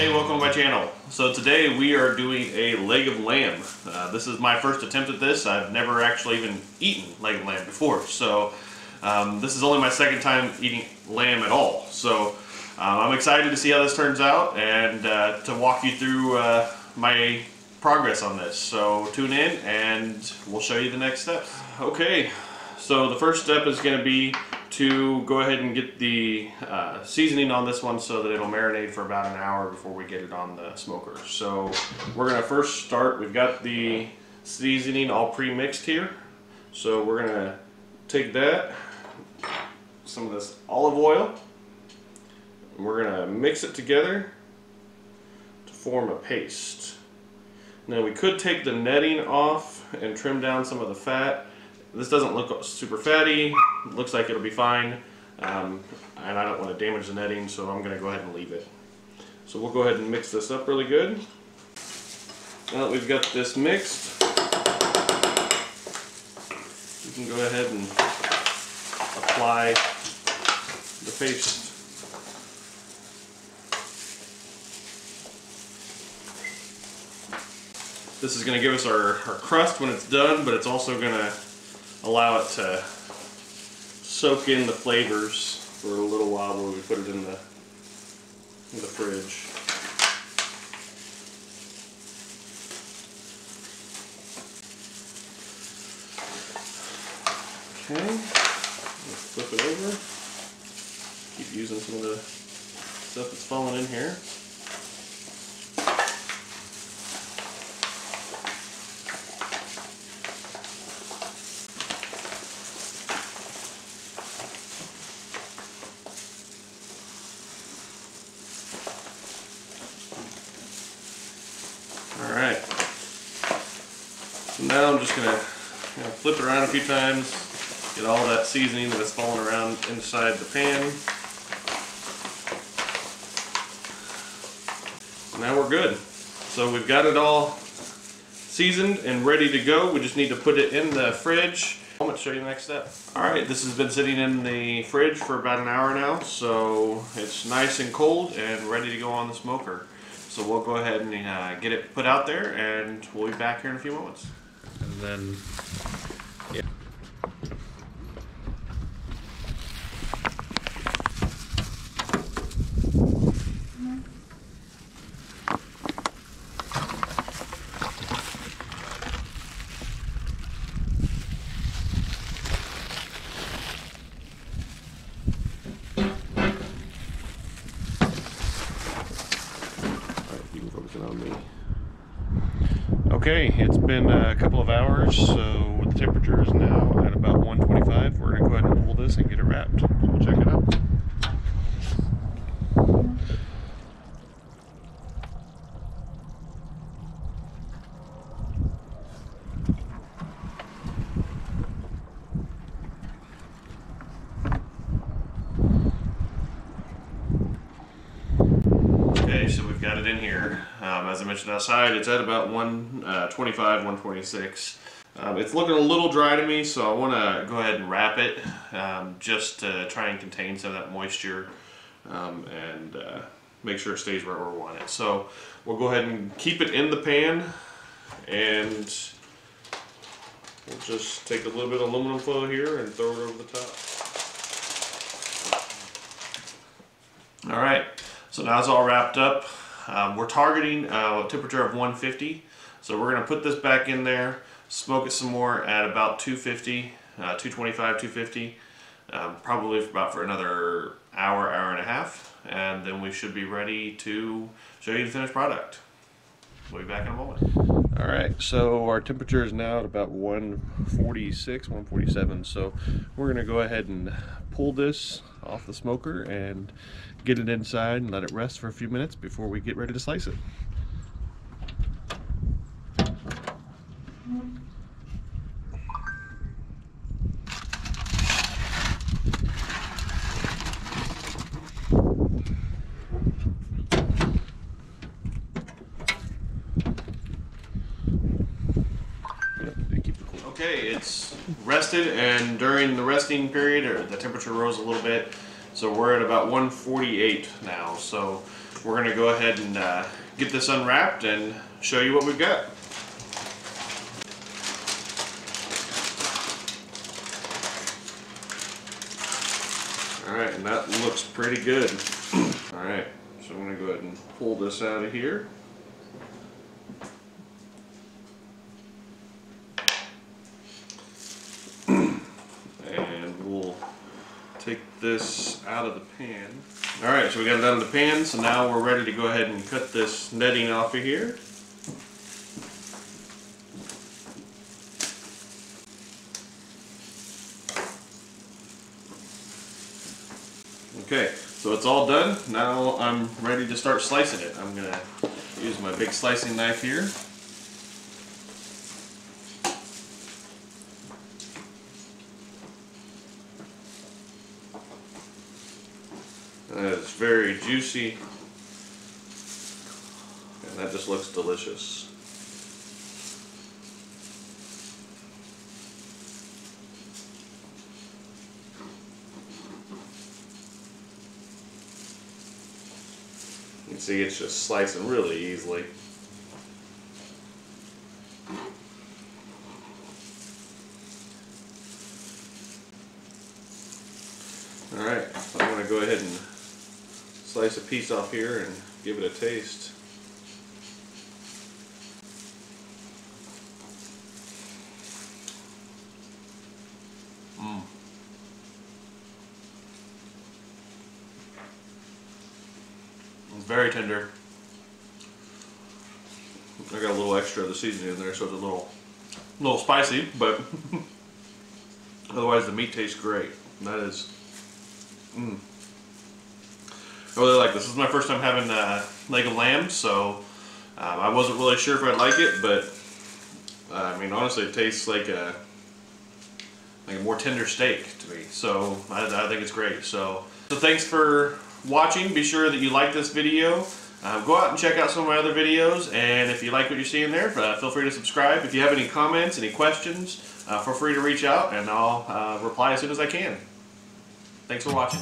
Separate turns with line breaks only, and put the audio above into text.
Hey, welcome to my channel. So today we are doing a leg of lamb. Uh, this is my first attempt at this. I've never actually even eaten leg of lamb before. So um, this is only my second time eating lamb at all. So uh, I'm excited to see how this turns out and uh, to walk you through uh, my progress on this. So tune in and we'll show you the next steps. Okay, so the first step is going to be to go ahead and get the uh, seasoning on this one so that it'll marinate for about an hour before we get it on the smoker. So we're going to first start, we've got the seasoning all pre-mixed here. So we're going to take that, some of this olive oil, and we're going to mix it together to form a paste. Now we could take the netting off and trim down some of the fat this doesn't look super fatty, looks like it'll be fine, um, and I don't want to damage the netting, so I'm going to go ahead and leave it. So we'll go ahead and mix this up really good. Now that we've got this mixed, we can go ahead and apply the paste This is going to give us our, our crust when it's done, but it's also going to allow it to soak in the flavors for a little while while we put it in the in the fridge. Okay, let's flip it over. Keep using some of the stuff that's falling in here. Alright. So I'm just to you know, flip it around a few times, get all that seasoning that's falling around inside the pan. Now we're good. So we've got it all seasoned and ready to go. We just need to put it in the fridge. I'm to show you the next step. Alright, this has been sitting in the fridge for about an hour now, so it's nice and cold and ready to go on the smoker. So we'll go ahead and uh, get it put out there and we'll be back here in a few moments. And then, yeah. You focus on me. Okay, it's been a couple of hours, so the temperature is now at about 125. We're going to go ahead and pull this and get it wrapped. So we'll check it out. Okay, so we've got it in here. Um, as I mentioned outside, it's at about 125, uh, 126. Um, it's looking a little dry to me, so I want to go ahead and wrap it um, just to try and contain some of that moisture um, and uh, make sure it stays where we want it. So we'll go ahead and keep it in the pan and we'll just take a little bit of aluminum foil here and throw it over the top. All right. So now it's all wrapped up. Um, we're targeting uh, a temperature of 150. So we're going to put this back in there, smoke it some more at about 250, uh, 225, 250, um, probably for about for another hour, hour and a half, and then we should be ready to show you the finished product. We'll be back in a moment. All right, so our temperature is now at about 146, 147. So we're gonna go ahead and pull this off the smoker and get it inside and let it rest for a few minutes before we get ready to slice it. Okay, it's rested and during the resting period the temperature rose a little bit so we're at about 148 now so we're going to go ahead and uh, get this unwrapped and show you what we've got. Alright, and that looks pretty good. Alright, so I'm going to go ahead and pull this out of here. and we'll take this out of the pan. Alright, so we got it out of the pan, so now we're ready to go ahead and cut this netting off of here. Okay, so it's all done. Now I'm ready to start slicing it. I'm gonna use my big slicing knife here. That is very juicy. And that just looks delicious. You can see it's just slicing really easily. Alright, I'm going to go ahead and slice a piece off here and give it a taste. Mm. It's very tender. I got a little extra of the seasoning in there, so it's a little, little spicy, but otherwise the meat tastes great. That is, mm. I really like this. This is my first time having uh, leg of lamb, so um, I wasn't really sure if I'd like it, but uh, I mean, honestly, it tastes like a like a more tender steak to me. So I, I think it's great. So, so thanks for watching. Be sure that you like this video. Uh, go out and check out some of my other videos, and if you like what you're seeing there, uh, feel free to subscribe. If you have any comments, any questions, uh, feel free to reach out, and I'll uh, reply as soon as I can. Thanks for watching.